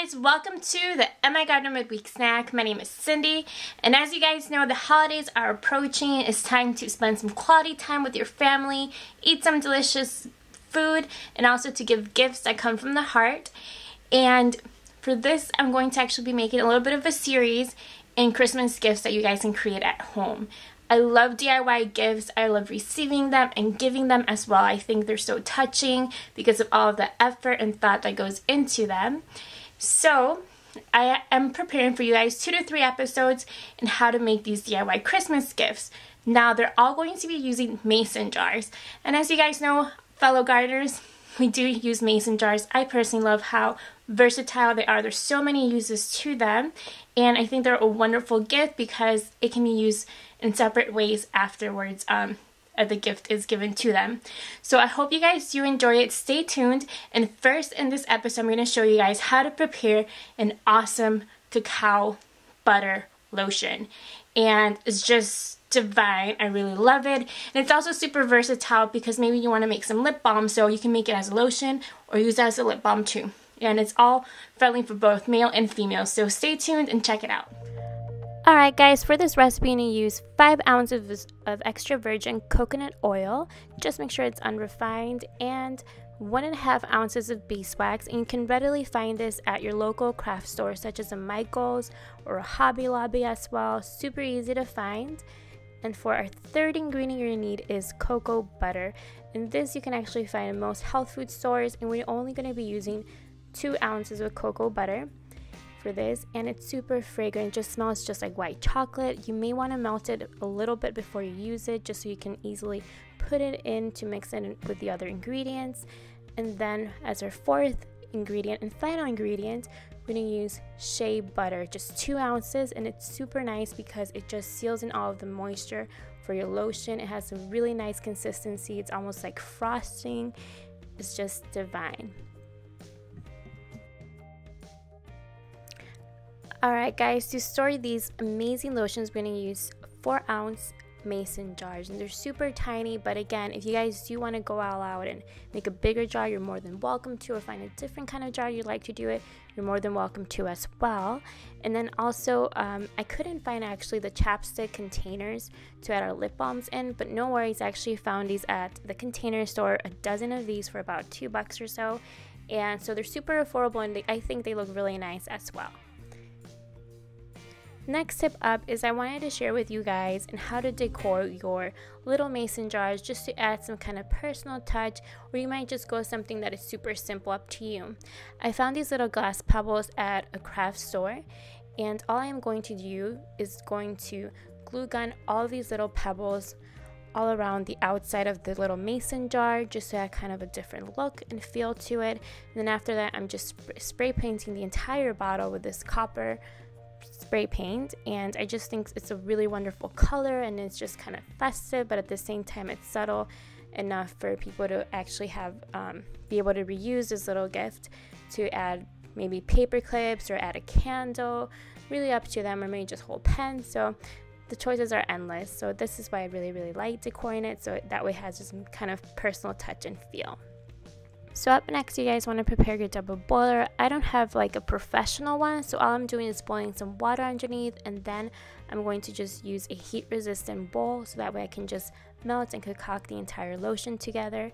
guys, welcome to the Oh Gardener Midweek Snack. My name is Cindy, and as you guys know, the holidays are approaching. It's time to spend some quality time with your family, eat some delicious food, and also to give gifts that come from the heart. And for this, I'm going to actually be making a little bit of a series in Christmas gifts that you guys can create at home. I love DIY gifts. I love receiving them and giving them as well. I think they're so touching because of all of the effort and thought that goes into them. So, I am preparing for you guys two to three episodes in how to make these DIY Christmas gifts. Now, they're all going to be using mason jars. And as you guys know, fellow gardeners, we do use mason jars. I personally love how versatile they are. There's so many uses to them, and I think they're a wonderful gift because it can be used in separate ways afterwards. Um, the gift is given to them. So I hope you guys do enjoy it. Stay tuned. And first in this episode, I'm going to show you guys how to prepare an awesome cacao butter lotion. And it's just divine. I really love it. And it's also super versatile because maybe you want to make some lip balm so you can make it as a lotion or use it as a lip balm too. And it's all friendly for both male and female. So stay tuned and check it out. Alright guys, for this recipe I'm going to use 5 ounces of extra virgin coconut oil. Just make sure it's unrefined and 1.5 ounces of beeswax and you can readily find this at your local craft store such as a Michael's or a Hobby Lobby as well. Super easy to find. And for our third ingredient you're to need is cocoa butter. And this you can actually find in most health food stores and we're only going to be using 2 ounces of cocoa butter for this and it's super fragrant. Just smells just like white chocolate. You may want to melt it a little bit before you use it just so you can easily put it in to mix it with the other ingredients. And then as our fourth ingredient and final ingredient we're going to use shea butter just two ounces and it's super nice because it just seals in all of the moisture for your lotion. It has a really nice consistency. It's almost like frosting. It's just divine Alright guys, to store these amazing lotions, we're going to use 4 ounce mason jars and they're super tiny but again if you guys do want to go all out and make a bigger jar you're more than welcome to or find a different kind of jar you'd like to do it you're more than welcome to as well. And then also um, I couldn't find actually the chapstick containers to add our lip balms in but no worries I actually found these at the container store a dozen of these for about two bucks or so. And so they're super affordable and they, I think they look really nice as well Next tip up is I wanted to share with you guys and how to decor your little mason jars just to add some kind of personal touch or you might just go something that is super simple up to you. I found these little glass pebbles at a craft store and all I am going to do is going to glue gun all these little pebbles all around the outside of the little mason jar just to add kind of a different look and feel to it. And then after that I'm just spray painting the entire bottle with this copper spray paint and I just think it's a really wonderful color and it's just kind of festive but at the same time it's subtle enough for people to actually have um, be able to reuse this little gift to add maybe paper clips or add a candle really up to them or maybe just hold pens. So the choices are endless. So this is why I really really like decorating it so that way it has just kind of personal touch and feel so up next, you guys want to prepare your double boiler. I don't have like a professional one, so all I'm doing is boiling some water underneath and then I'm going to just use a heat resistant bowl so that way I can just melt and concoct the entire lotion together.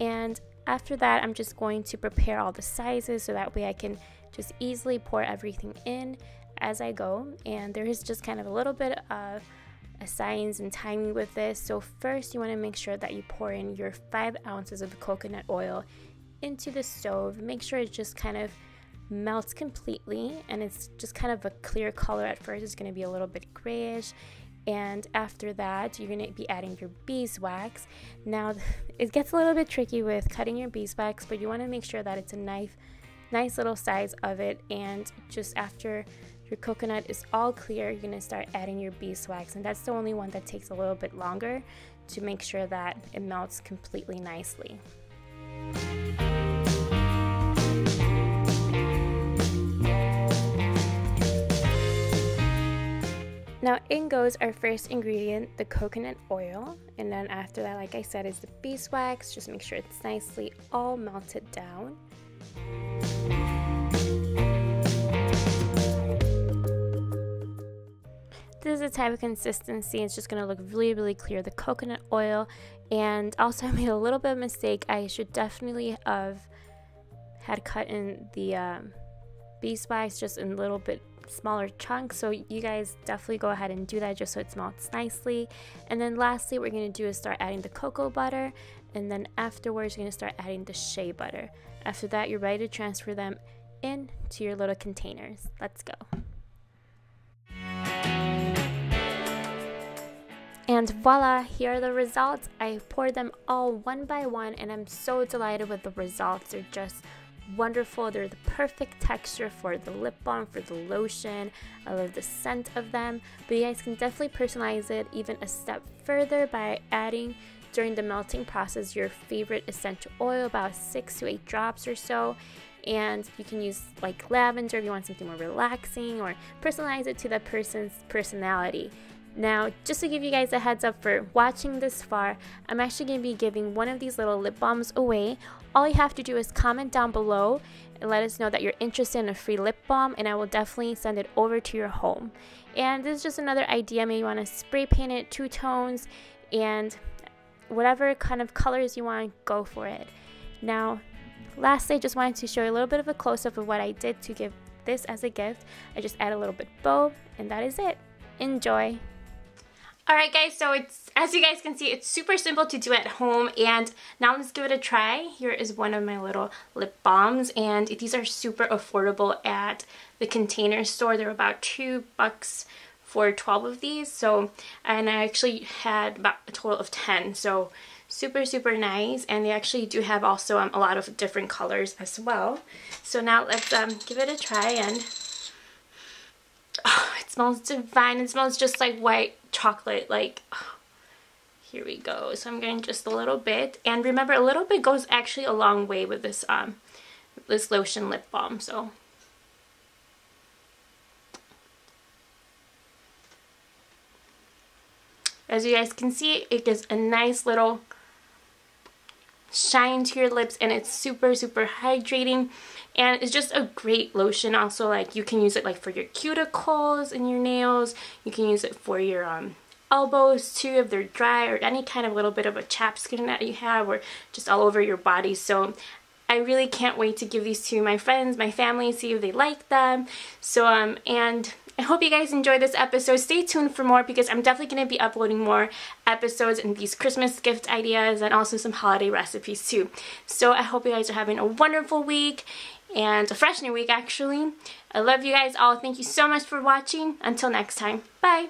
And after that, I'm just going to prepare all the sizes so that way I can just easily pour everything in as I go. And there is just kind of a little bit of a science and timing with this. So first you want to make sure that you pour in your five ounces of coconut oil into the stove. Make sure it just kind of melts completely and it's just kind of a clear color at first. It's going to be a little bit grayish. And after that, you're going to be adding your beeswax. Now, it gets a little bit tricky with cutting your beeswax, but you want to make sure that it's a knife, nice little size of it. And just after your coconut is all clear, you're going to start adding your beeswax. And that's the only one that takes a little bit longer to make sure that it melts completely nicely. Now in goes our first ingredient, the coconut oil. And then after that, like I said, is the beeswax. Just make sure it's nicely all melted down. This is the type of consistency, it's just going to look really, really clear. The coconut oil, and also I made a little bit of mistake. I should definitely have had cut in the um, beeswax just in little bit smaller chunks so you guys definitely go ahead and do that just so it melts nicely and then lastly we're going to do is start adding the cocoa butter and then afterwards you're going to start adding the shea butter after that you're ready to transfer them into your little containers let's go And voila, here are the results. I poured them all one by one and I'm so delighted with the results. They're just wonderful. They're the perfect texture for the lip balm, for the lotion. I love the scent of them. But you guys can definitely personalize it even a step further by adding during the melting process your favorite essential oil, about six to eight drops or so. And you can use like lavender if you want something more relaxing or personalize it to the person's personality. Now, just to give you guys a heads up for watching this far, I'm actually going to be giving one of these little lip balms away. All you have to do is comment down below and let us know that you're interested in a free lip balm and I will definitely send it over to your home. And this is just another idea, maybe you want to spray paint it two tones and whatever kind of colors you want, go for it. Now, lastly, I just wanted to show you a little bit of a close-up of what I did to give this as a gift. I just add a little bit bow and that is it. Enjoy! Alright guys, so it's as you guys can see, it's super simple to do at home and now let's give it a try. Here is one of my little lip balms and these are super affordable at the container store. They're about two bucks for 12 of these. So, and I actually had about a total of 10. So super, super nice. And they actually do have also um, a lot of different colors as well. So now let's um, give it a try and oh, it smells divine. It smells just like white chocolate like here we go. So I'm getting just a little bit. And remember a little bit goes actually a long way with this um this lotion lip balm so. As you guys can see it gives a nice little shine to your lips and it's super super hydrating. And it's just a great lotion also like you can use it like for your cuticles and your nails. You can use it for your um elbows too if they're dry or any kind of little bit of a chap skin that you have or just all over your body. So I really can't wait to give these to my friends, my family, see if they like them. So, um, and I hope you guys enjoyed this episode. Stay tuned for more because I'm definitely going to be uploading more episodes and these Christmas gift ideas and also some holiday recipes too. So I hope you guys are having a wonderful week and a fresh new week actually. I love you guys all. Thank you so much for watching. Until next time. Bye.